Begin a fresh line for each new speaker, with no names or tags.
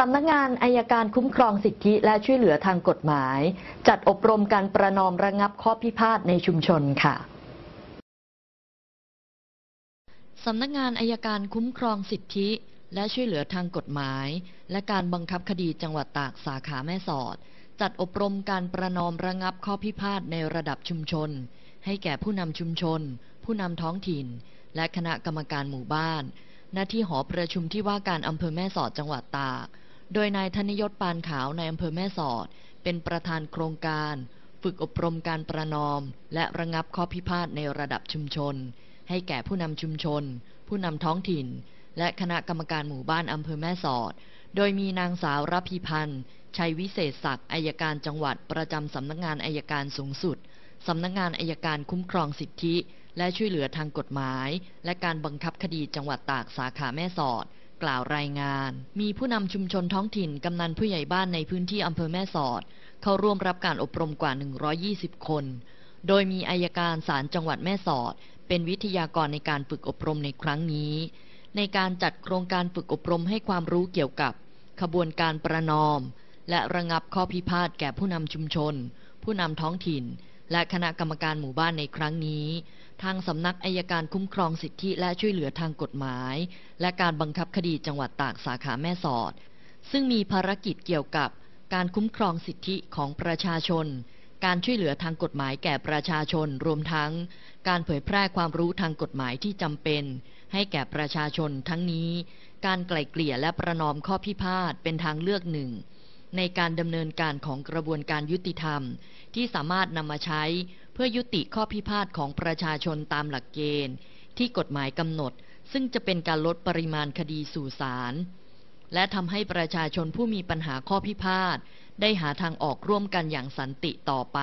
สำนักงานอายการคุ้มครองสิทธิและช่วยเหลือทางกฎหมาย จัดอบรมการประนอมระงับข้อพิพาทในชุมชนค่ะ
สำนักงานอายการคุ้มครองสิทธิ และช่วยเหลือทางกฎหมาย และการบังคับคดีจังหวัดตากสาขาแม่สอด จัดอบรมการประนอมระงับข้อพิพาทในระดับชุมชน ให้แก่ผู้นำชุมชน ผู้นำท้องถิ่น และคณะกรรมการหมู่บ้านณที่หอประชุมที่ว่าการอำเภอแม่สอดจังหวัดตาก โดยนายธนยศปานขาวในอำเภอแม่สอด เป็นประธานโครงการ ฝึกอบรมการประนอม และระงับข้อพิพาทในระดับชุมชน ให้แก่ผู้นำชุมชน ผู้นำท้องถิ่น และคณะกรรมการหมู่บ้านอำเภอแม่สอด โดยมีนางสาวรพีพันธ์ชัยวิเศษศักดิ์อายการจังหวัดประจำสำนักงานอายการสูงสุดสำนักงานอายการคุ้มครองสิทธิ และช่วยเหลือทางกฎหมาย และการบังคับคดีจังหวัดตากสาขาแม่สอด กล่าวรายงาน มีผู้นำชุมชนท้องถิ่นกำนันผู้ใหญ่บ้านในพื้นที่อำเภอแม่สอด เข้าร่วมรับการอบรมกว่า 120 คน โดยมีอายการศาลจังหวัดแม่สอด เป็นวิทยากรในการฝึกอบรมในครั้งนี้ ในการจัดโครงการฝึกอบรมให้ความรู้เกี่ยวกับ ขบวนการประนอม และระงับข้อพิพาทแก่ผู้นำชุมชน ผู้นำท้องถิ่น และคณะกรรมการหมู่บ้านในครั้งนี้ ทางสำนักอายการคุ้มครองสิทธิและช่วยเหลือทางกฎหมาย และการบังคับคดีจังหวัดตากสาขาแม่สอด ซึ่งมีภารกิจเกี่ยวกับการคุ้มครองสิทธิของประชาชน การช่วยเหลือทางกฎหมายแก่ประชาชน รวมทั้ง การเผยแพร่ความรู้ทางกฎหมายที่จำเป็น ให้แก่ประชาชนทั้งนี้ การไกล่เกลี่ยและประนอมข้อพิพาทเป็นทางเลือกหนึ่ง ในการดำเนินการของกระบวนการยุติธรรม ที่สามารถนำมาใช้เพื่อยุติข้อพิพาทของประชาชนตามหลักเกณฑ์ ที่กฎหมายกำหนด ซึ่งจะเป็นการลดปริมาณคดีสู่ศาลและทำให้ประชาชนผู้มีปัญหาข้อพิพาทได้หาทางออกร่วมกันอย่างสันติต่อไป